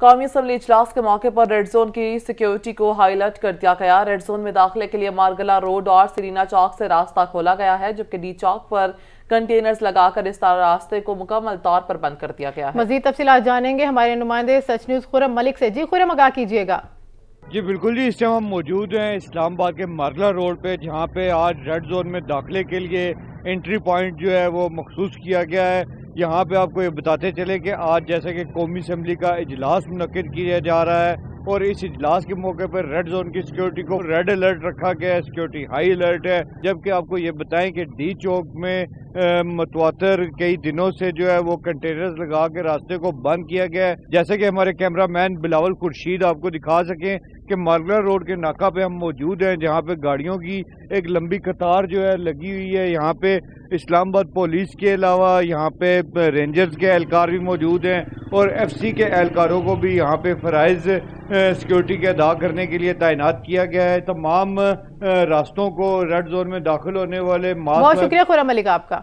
कौमी असम्बली इजलास के मौके पर रेड जोन की सिक्योरिटी को हाईलाइट कर दिया गया। रेड जोन में दाखिले के लिए मारगला रोड और सीरीना चौक से रास्ता खोला गया है जबकि डी चौक पर कंटेनर्स लगाकर इस रास्ते को मुकम्मल तौर पर बंद कर दिया गया है। मजीद तफसी जानेंगे। हमारे नुमाइंदे सच न्यूज़ खुरम मलिक से। जी खुरम आगा कीजिएगा। जी बिल्कुल जी इस टाइम हम मौजूद हैं इस्लामाबाद के मारला रोड पे जहाँ पे आज रेड जोन में दाखिले के लिए एंट्री पॉइंट जो है वो मखसूस किया गया है। यहाँ पे आपको ये बताते चले कि आज जैसे कि कौमी असम्बली का इजलास मुनद किया जा रहा है और इस इजलास के मौके पर रेड जोन की सिक्योरिटी को रेड अलर्ट रखा गया है, सिक्योरिटी हाई अलर्ट है। जबकि आपको ये बताएँ कि डी चौक में मतवातर कई दिनों से जो है वो कंटेनर्स लगा के रास्ते को बंद किया गया है। जैसे कि हमारे कैमरा मैन बिलावल खुर्शीद आपको दिखा सकें कि मालगला रोड के नाका पे हम मौजूद हैं, जहाँ पे गाड़ियों की एक लंबी कतार जो है लगी हुई है। यहाँ पे इस्लामाबाद पुलिस के अलावा यहाँ पे रेंजर्स के एहलकार भी मौजूद हैं और एफ़ सी के एहलकारों को भी यहाँ पे फ़राइज सिक्योरिटी के अदा करने के लिए तैनात किया गया है। तमाम रास्तों को रेड जोन में दाखिल होने वाले बहुत शुक्रिया खुरा मलिक आपका।